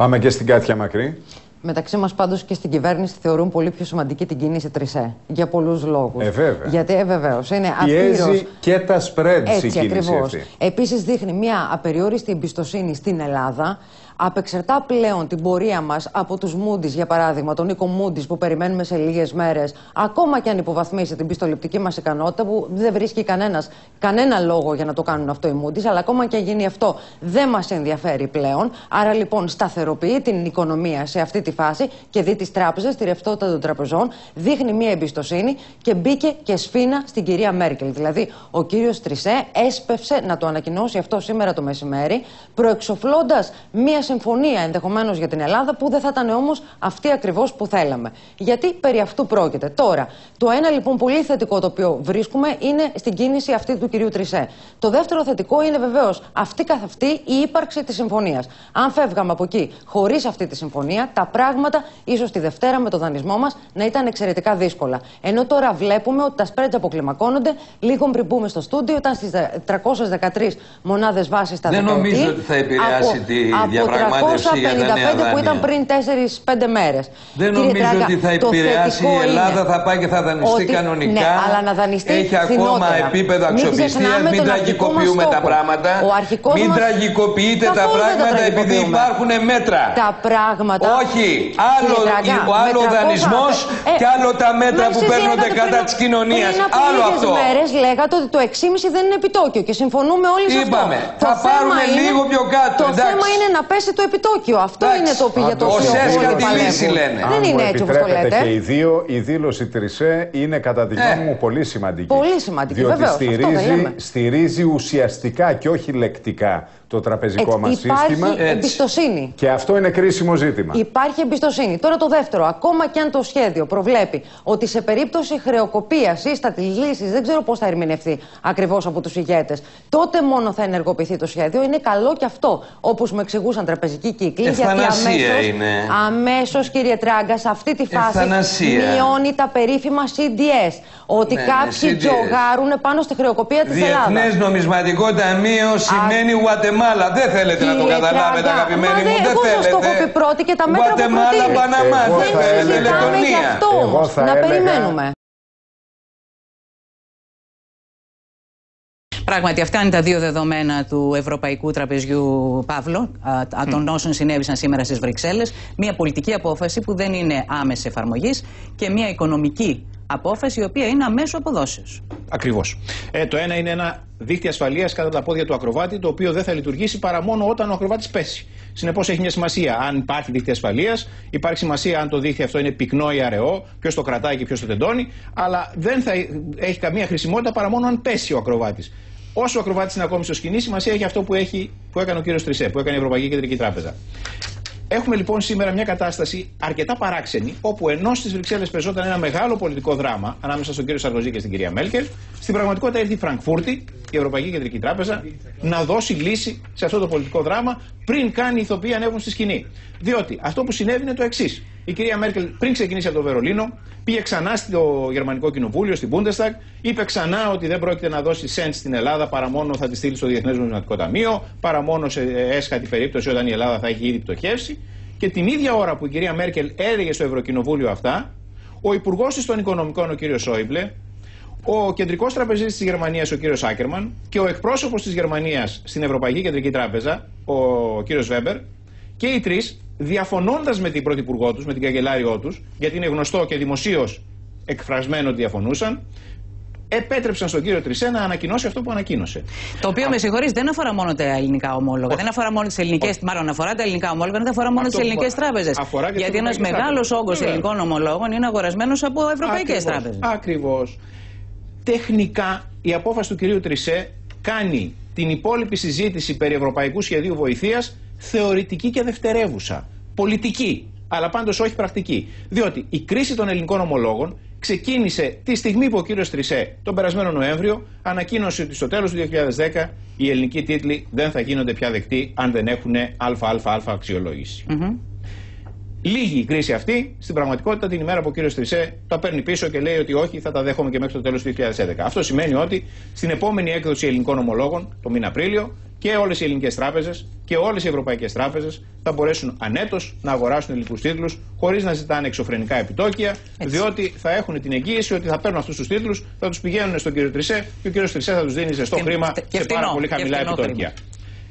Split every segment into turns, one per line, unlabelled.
Πάμε και στην Κάτια Μακρύ.
Μεταξύ μας, πάντως και στην κυβέρνηση θεωρούν πολύ πιο σημαντική την κίνηση Τρισέ. Για πολλούς λόγους.
Ε, βέβαια.
Γιατί, ε, βεβαίως. Είναι
Πιέζει
απείρως...
και τα spreads η
Έτσι
κίνησης
ακριβώς.
αυτή.
Επίσης, δείχνει μια απεριόριστη εμπιστοσύνη στην Ελλάδα. Απεξερτά πλέον την πορεία μας από τους Μούντι, για παράδειγμα, τον Νίκο Μούντι που περιμένουμε σε λίγες μέρες, ακόμα και αν υποβαθμίσει την πιστοληπτική μας ικανότητα, που δεν βρίσκει κανένας, κανένα λόγο για να το κάνουν αυτό οι Μούντι, αλλά ακόμα και αν γίνει αυτό, δεν μας ενδιαφέρει πλέον. Άρα λοιπόν σταθεροποιεί την οικονομία σε αυτή τη φάση και δει τις τράπεζες, τη ρευστότητα των τραπεζών, δείχνει μια εμπιστοσύνη και μπήκε και σφίνα στην κυρία Μέρκελ. Δηλαδή, ο κύριος Τρισέ έσπευσε να το ανακοινώσει αυτό σήμερα το μεσημέρι, προεξοφλώντας μια συμφωνία ενδεχομένως για την Ελλάδα που δεν θα ήταν όμως αυτή ακριβώς που θέλαμε. Γιατί περί αυτού πρόκειται. Τώρα, το ένα λοιπόν πολύ θετικό το οποίο βρίσκουμε είναι στην κίνηση αυτή του κυρίου Τρισέ. Το δεύτερο θετικό είναι βεβαίως αυτή καθ' αυτή η ύπαρξη της συμφωνίας. Αν φεύγαμε από εκεί χωρίς αυτή τη συμφωνία, τα πράγματα ίσως τη Δευτέρα με το δανεισμό μας να ήταν εξαιρετικά δύσκολα. Ενώ τώρα βλέπουμε ότι τα σπρέτζα αποκλιμακώνονται. Λίγο πριν μπούμε στο στούντιο, όταν στις 313 μονάδες βάσης τα
Δεν νομίζω ότι θα επηρεάσει
από,
τη διαπραγματεύση
455 που ήταν πριν 4-5 μέρες.
Δεν Κύριε νομίζω ότι θα επηρεάσει η Ελλάδα, θα πάει και θα δανειστεί ότι, κανονικά.
Ναι, αλλά να δανειστεί
Έχει
φθηνότερα.
ακόμα
επίπεδο
αξιοπιστία. Μην,
μην
τραγικοποιούμε τα πράγματα.
Ο αρχικός
μην
μας...
τραγικοποιείτε τα πράγματα επειδή υπάρχουν μέτρα.
Τα πράγματα.
Όχι. Άλλο, ο άλλο δανεισμός
ε,
και άλλο τα μέτρα που παίρνονται κατά
της κοινωνίας.
Άλλο αυτό.
Πριν μέρες λέγατε ότι το 6,5 δεν είναι επιτόκιο και συμφωνούμε όλοι σε αυτό.
Είπαμε. Θα πάρουμε λίγο πιο κάτω.
Το θέμα είναι να πέσει το επιτόκιο. Αυτό
Εντάξει.
είναι το οποίο για το
Πάντως,
οποίο
ως
όλοι
έσχατη
παλεύουν.
λύση λένε.
Δεν
Αν
είναι
μου
έτσι όπως το
επιτρέπετε
λέτε.
και οι δύο, η δήλωση Τρισέ είναι κατά τη γνώμη
Ε.
μου πολύ σημαντική.
Πολύ σημαντική,
Διότι
βεβαίως, αυτό δεν
στηρίζει,
λέμε.
στηρίζει ουσιαστικά και όχι λεκτικά το τραπεζικό
Έτσι,
μας
υπάρχει
σύστημα.
Έτσι.
εμπιστοσύνη.
Και αυτό είναι κρίσιμο ζήτημα.
Υπάρχει εμπιστοσύνη. Τώρα το δεύτερο, ακόμα και αν το σχέδιο προβλέπει ότι σε περίπτωση χρεοκοπίας ή στα τη λύση, δεν ξέρω πώς θα ερμηνευτεί ακριβώς από τους ηγέτες, τότε μόνο θα ενεργοποιηθεί το σχέδιο. Είναι καλό και αυτό, όπως μου εξηγούσαν τραπεζικοί κύκλοι. Γιατί
Ευθανασία
αμέσω,
είναι.
αμέσως, κύριε Τράγκα, σε αυτή τη φάση
Ευθανασία.
μειώνει τα περίφημα CDS. Ότι
Ναι, ναι,
κάποιοι
CDS.
τζογάρουν πάνω στη χρεοκοπία της Ελλάδας.
Διεθνές νομισματικό ταμείο σημαίνει Γουατεμάλα. Δεν θέλετε να το
Κύριε
καταλάβετε,
Τράγκα,
αγαπημένοι
μα
μου.
δεν-
Δεν
εγώ σας
θέλετε.
το έχω πει πρώτη και τα μέτρα που
Γουατεμάλα,
προτείνει.
Παναμά.
Εγώ
Δεν
θα
θέλετε.
έλεγα-
Συζητάμε γι'
Λετωνία.
αυτό
Εγώ
όμως.
θα
Να
έλεγα-
περιμένουμε.
Πράγματι, αυτά είναι τα δύο δεδομένα του Ευρωπαϊκού Τραπεζιού Παύλο, α, α, των όσων συνέβησαν σήμερα στις Βρυξέλλες. Μια πολιτική απόφαση που δεν είναι άμεση εφαρμογής και μια οικονομική απόφαση η οποία είναι αμέσως αποδόσεως.
Ακριβώς. Ε, το ένα είναι ένα δίχτυ ασφαλείας κατά τα πόδια του ακροβάτη, το οποίο δεν θα λειτουργήσει παρά μόνο όταν ο ακροβάτης πέσει. Συνεπώς έχει μια σημασία αν υπάρχει δίχτυ ασφαλείας, υπάρχει σημασία αν το δίχτυ αυτό είναι πυκνό ή αραιό, ποιος το κρατάει και ποιος το τεντώνει, αλλά δεν θα έχει καμία χρησιμότητα παρά μόνο αν πέσει ο ακροβάτης. Όσο ο ακροβάτης είναι ακόμη στο σκηνή, σημασία έχει αυτό που, έχει, που έκανε ο κύριος Τρισέ, που έκανε η Ευρωπαϊκή Κεντρική Τράπεζα. Έχουμε λοιπόν σήμερα μια κατάσταση αρκετά παράξενη, όπου ενώ στις Βρυξέλλες πεζόταν ένα μεγάλο πολιτικό δράμα ανάμεσα στον κύριο Σαρκοζή και στην κυρία Μέλκελ, στην πραγματικότητα ήρθε η Φραγκφούρτη, η Ευρωπαϊκή Κεντρική Τράπεζα, να δώσει λύση σε αυτό το πολιτικό δράμα πριν καν οι ηθοποιοί ανέβουν στη σκηνή. Διότι αυτό που συνέβη είναι το εξής. Η κυρία Μέρκελ πριν ξεκινήσει από το Βερολίνο, πήγε ξανά στο Γερμανικό Κοινοβούλιο, στην Bundestag, είπε ξανά ότι δεν πρόκειται να δώσει σέντ στην Ελλάδα παρά μόνο θα τη στείλει στο Διεθνές Νομισματικό Ταμείο, παρά μόνο σε έσχατη περίπτωση όταν η Ελλάδα θα έχει ήδη πτωχεύσει. Και την ίδια ώρα που η κυρία Μέρκελ έλεγε στο Ευρωκοινοβούλιο αυτά, ο Υπουργός τη των Οικονομικών, ο κύριος Σόιμπλε, ο κεντρικός τραπεζίτης της Γερμανίας, ο κύριος Άκερμαν, και ο εκπρόσωπος της Γερμανίας στην Ευρωπαϊκή Κεντρική Τράπεζα, ο κύριος Βέμπερ, και οι τρεις, διαφωνώντας με την πρωθυπουργό τους, με την καγκελάριό τους, γιατί είναι γνωστό και δημοσίως εκφρασμένο ότι διαφωνούσαν, επέτρεψαν στον κύριο Τρισέ να ανακοινώσει αυτό που ανακοίνωσε.
Το οποίο με συγχωρείς δεν αφορά μόνο τα ελληνικά ομόλογα. Δεν αφορά μόνο τις ελληνικές. Μάλλον αφορά τα ελληνικά ομόλογα, δεν αφορά μόνο
Αυτό
τις ελληνικές
αφορά-
τράπεζες.
αφορά και τις
Γιατί ένας
ευρωπαϊκές
μεγάλος
τράπεζες.
όγκος
Βέβαια.
ελληνικών ομολόγων είναι αγορασμένος από ευρωπαϊκές τράπεζες.
Ακριβώς. Τεχνικά η απόφαση του κυρίου Τρισέ κάνει την υπόλοιπη συζήτηση περί Ευρωπαϊκού Σχεδίου Βοηθείας θεωρητική και δευτερεύουσα. Πολιτική, αλλά πάντως όχι πρακτική. Διότι η κρίση των ελληνικών ομολόγων ξεκίνησε τη στιγμή που ο κύριος Τρισέ τον περασμένο Νοέμβριο ανακοίνωσε ότι στο τέλος του 2010 οι ελληνικοί τίτλοι δεν θα γίνονται πια δεκτοί αν δεν έχουν ΑΑΑ αξιολόγηση. Λίγη η κρίση αυτή, στην πραγματικότητα την ημέρα που ο κύριος Τρισέ τα παίρνει πίσω και λέει ότι όχι, θα τα δέχομαι και μέχρι το τέλος του 2011. Αυτό σημαίνει ότι στην επόμενη έκδοση ελληνικών ομολόγων, το μήνα Απρίλιο, και όλες οι ελληνικές τράπεζες και όλες οι ευρωπαϊκές τράπεζες θα μπορέσουν ανέτος να αγοράσουν ελληνικούς τίτλους χωρίς να ζητάνε εξωφρενικά επιτόκια, διότι θα έχουν την εγγύηση ότι θα παίρνουν αυτούς τους τίτλους, θα τους πηγαίνουν στον κύριο Τρισέ και ο κύριος Τρισέ θα τους δίνει ζεστό χρήμα σε πάρα πολύ χαμηλά επιτόκια.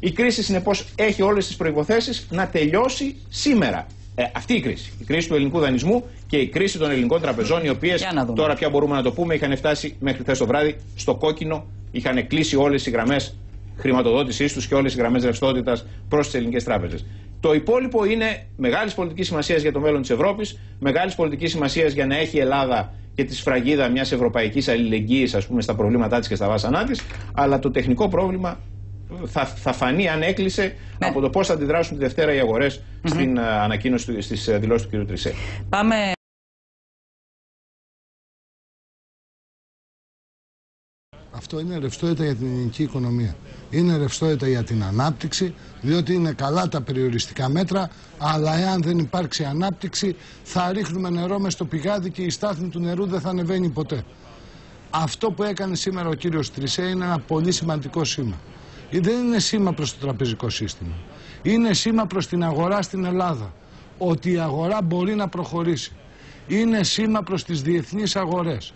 Η κρίση συνεπώς έχει όλες τις προποθέσει να τελειώσει σήμερα. Ε, αυτή η κρίση. Η κρίση του ελληνικού δανεισμού και η κρίση των ελληνικών τραπεζών, οι οποίες τώρα πια μπορούμε να το πούμε, είχαν φτάσει μέχρι χθες το βράδυ στο κόκκινο, είχαν κλείσει όλες οι γραμμές χρηματοδότησής τους και όλες οι γραμμές ρευστότητας προς τις ελληνικές τράπεζες. Το υπόλοιπο είναι μεγάλης πολιτικής σημασίας για το μέλλον της Ευρώπης, μεγάλης πολιτικής σημασίας για να έχει η Ελλάδα και τη σφραγίδα μιας ευρωπαϊκής αλληλεγγύης, ας πούμε, στα προβλήματά της και στα βάσανά της. Αλλά το τεχνικό πρόβλημα θα, θα φανεί αν έκλεισε ναι. από το πώς θα αντιδράσουν τη Δευτέρα οι αγορές στην uh, ανακοίνωση στις uh, δηλώσεις του κ. Τρισέ.
Πάμε.
Αυτό είναι ρευστότητα για την ελληνική οικονομία. Είναι ρευστότητα για την ανάπτυξη, διότι είναι καλά τα περιοριστικά μέτρα, αλλά εάν δεν υπάρξει ανάπτυξη, θα ρίχνουμε νερό μες στο πηγάδι και η στάθμη του νερού δεν θα ανεβαίνει ποτέ. Αυτό που έκανε σήμερα ο κύριος Τρισέ είναι ένα πολύ σημαντικό σήμα. Δεν είναι σήμα προς το τραπεζικό σύστημα. Είναι σήμα προς την αγορά στην Ελλάδα. Ότι η αγορά μπορεί να προχωρήσει. Είναι σήμα προς τις διεθνείς αγορές.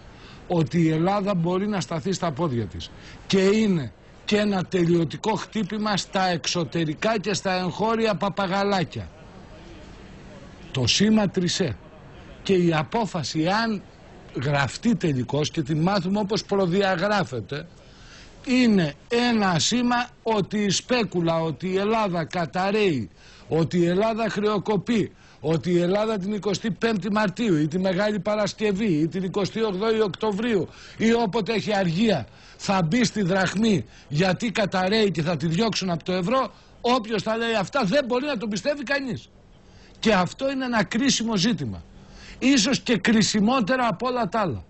Ότι η Ελλάδα μπορεί να σταθεί στα πόδια της. Και είναι και ένα τελειωτικό χτύπημα στα εξωτερικά και στα εγχώρια παπαγαλάκια. Το σήμα τρισέ. Και η απόφαση αν γραφτεί τελικώς και τη μάθουμε όπως προδιαγράφεται είναι ένα σήμα ότι η σπέκουλα, ότι η Ελλάδα καταραίει, ότι η Ελλάδα χρεοκοπεί, ότι η Ελλάδα την 25η Μαρτίου ή τη Μεγάλη Παρασκευή ή την 28η Οκτωβρίου ή όποτε έχει αργία θα μπει στη δραχμή γιατί καταραίει και θα τη διώξουν από το ευρώ, όποιος θα λέει αυτά δεν μπορεί να τον πιστεύει κανείς. Και αυτό είναι ένα κρίσιμο ζήτημα. Ίσως και κρισιμότερα από όλα τα άλλα.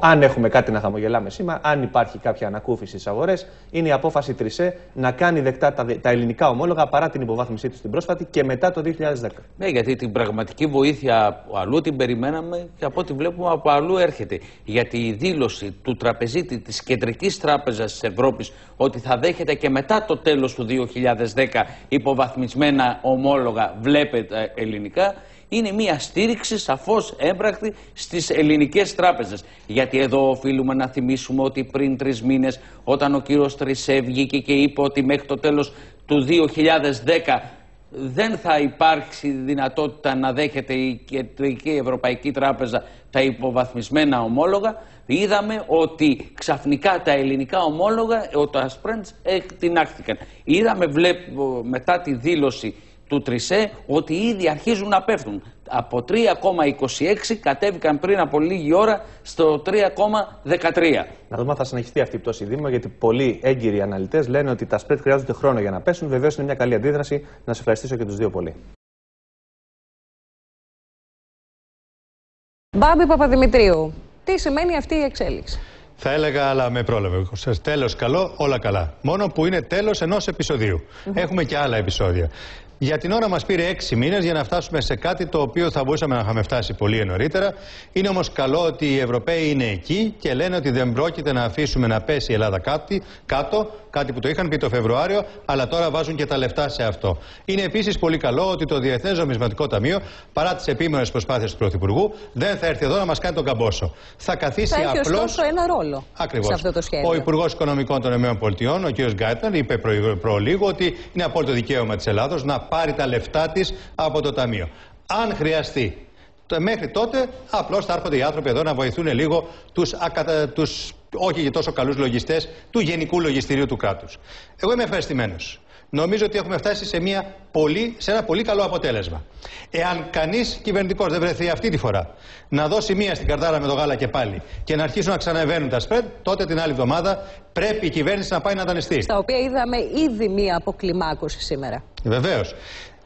Αν έχουμε κάτι να χαμογελάμε σήμερα, αν υπάρχει κάποια ανακούφιση στις αγορές, είναι η απόφαση Τρισέ να κάνει δεκτά τα, τα ελληνικά ομόλογα παρά την υποβάθμισή τους στην πρόσφατη και μετά το 2010.
Ναι, γιατί την πραγματική βοήθεια αλλού την περιμέναμε και από ό,τι βλέπουμε από αλλού έρχεται. Γιατί η δήλωση του τραπεζίτη της Κεντρικής Τράπεζας της Ευρώπης ότι θα δέχεται και μετά το τέλος του 2010 υποβαθμισμένα ομόλογα, βλέπετε ελληνικά, είναι μια στήριξη σαφώς έμπρακτη στις ελληνικές τράπεζες. Γιατί εδώ οφείλουμε να θυμίσουμε ότι πριν τρεις μήνες, όταν ο κύριος Τρισέ βγήκε και είπε ότι μέχρι το τέλος του 2010 δεν θα υπάρξει δυνατότητα να δέχεται η Κεντρική Ευρωπαϊκή Τράπεζα τα υποβαθμισμένα ομόλογα, είδαμε ότι ξαφνικά τα ελληνικά ομόλογα, τα σπρέντς, εκτινάχθηκαν. Είδαμε βλέπω, μετά τη δήλωση του Τρισέ ότι ήδη αρχίζουν να πέφτουν. Από 3,26 κατέβηκαν πριν από λίγη ώρα στο 3,13.
Να δούμε αν θα συνεχιστεί αυτή η πτώση Δήμο, γιατί πολλοί έγκυροι αναλυτές λένε ότι τα spread χρειάζονται χρόνο για να πέσουν. Βεβαίως είναι μια καλή αντίδραση. Να σε ευχαριστήσω και τους δύο πολύ.
Μπάμπη Παπαδημητρίου, τι σημαίνει αυτή η εξέλιξη;
Θα έλεγα, αλλά με πρόλαβε. Τέλος καλό, όλα καλά. Μόνο που είναι τέλος ενός επεισοδίου. Έχουμε και άλλα επεισόδια. Για την ώρα μας πήρε έξι μήνες για να φτάσουμε σε κάτι το οποίο θα μπορούσαμε να είχαμε φτάσει πολύ νωρίτερα. Είναι όμως καλό ότι οι Ευρωπαίοι είναι εκεί και λένε ότι δεν πρόκειται να αφήσουμε να πέσει η Ελλάδα κάτι, κάτω, κάτι που το είχαν πει το Φεβρουάριο, αλλά τώρα βάζουν και τα λεφτά σε αυτό. Είναι επίσης πολύ καλό ότι το Διεθνές Νομισματικό Ταμείο, παρά τις επίμονε προσπάθειες του Πρωθυπουργού, δεν θα έρθει εδώ να μας κάνει τον καμπόσο. Θα καθίσει
θα
απλώς.
ωστόσο ένα ρόλο Ακριβώς. σε αυτό το σχέδιο.
Ο Υπουργός Οικονομικών των ΗΠΑ, ο κ. Γκάιτνερ, είπε προ, προ λίγο ότι είναι απόλυτο δικαίωμα της Ελλάδος να πάρει τα λεφτά της από το Ταμείο. Αν χρειαστεί. Μέχρι τότε απλώς θα έρχονται οι άνθρωποι εδώ να βοηθούν λίγο τους τους, όχι και τόσο καλούς λογιστές του Γενικού Λογιστηρίου του κράτους. Εγώ είμαι ευχαριστημένος. Νομίζω ότι έχουμε φτάσει σε, μια πολύ, σε ένα πολύ καλό αποτέλεσμα. Εάν κανείς κυβερνητικός δεν βρεθεί αυτή τη φορά να δώσει μία στην καρτάρα με το γάλα και πάλι και να αρχίσουν να ξαναβαίνουν τα σπρέντ, τότε την άλλη εβδομάδα πρέπει η κυβέρνηση να πάει να δανειστεί.
Στα οποία είδαμε ήδη μία αποκλιμάκωση σήμερα.
Βεβαίως.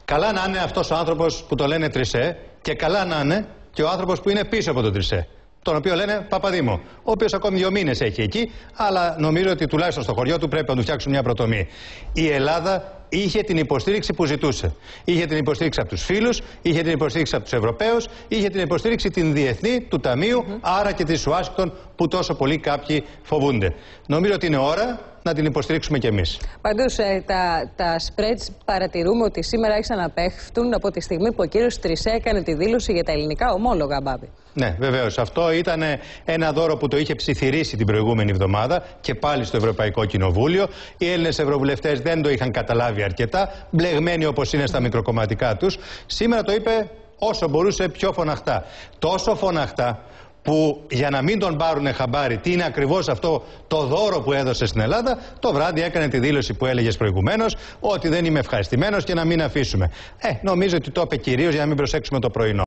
Καλά να είναι αυτός ο άνθρωπος που το λένε Τρισέ και καλά να είναι και ο άνθρωπος που είναι πίσω από τον Τρισέ. Τον οποίο λένε Παπαδήμο. Ο οποίος ακόμη δύο μήνες έχει εκεί, αλλά νομίζω ότι τουλάχιστον στο χωριό του πρέπει να του φτιάξουν μια προτομή. Η Ελλάδα είχε την υποστήριξη που ζητούσε. Είχε την υποστήριξη από τους φίλους, είχε την υποστήριξη από τους Ευρωπαίους, είχε την υποστήριξη την διεθνή του Ταμείου, άρα και της Ουάσιγκτον που τόσο πολύ κάποιοι φοβούνται. Νομίζω ότι είναι ώρα να την υποστηρίξουμε κι εμείς.
Πάντως ε, τα, τα spreads παρατηρούμε ότι σήμερα άρχισαν να πέφτουν από τη στιγμή που ο κύριος Τρισέ έκανε τη δήλωση για τα ελληνικά ομόλογα, Μπάμπη.
Ναι, βεβαίως. Αυτό ήταν ένα δώρο που το είχε ψιθυρίσει την προηγούμενη εβδομάδα και πάλι στο Ευρωπαϊκό Κοινοβούλιο. Οι Έλληνες Ευρωβουλευτές δεν το είχαν καταλάβει αρκετά, μπλεγμένοι όπως είναι στα μικροκομματικά τους. Σήμερα το είπε όσο μπορούσε πιο φωναχτά. Τόσο φωναχτά που για να μην τον πάρουν χαμπάρι τι είναι ακριβώς αυτό το δώρο που έδωσε στην Ελλάδα, το βράδυ έκανε τη δήλωση που έλεγες προηγουμένως ότι δεν είμαι ευχαριστημένος και να μην αφήσουμε. Ε, νομίζω ότι το είπε κυρίως για να μην προσέξουμε το πρωινό.